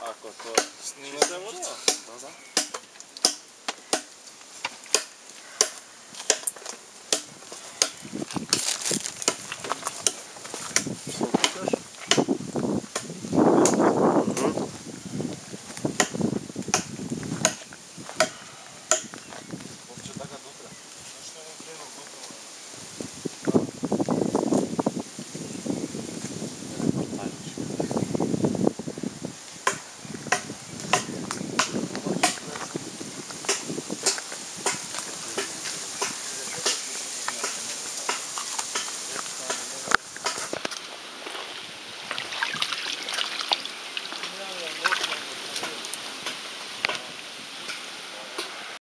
Ako não Snimamo é to?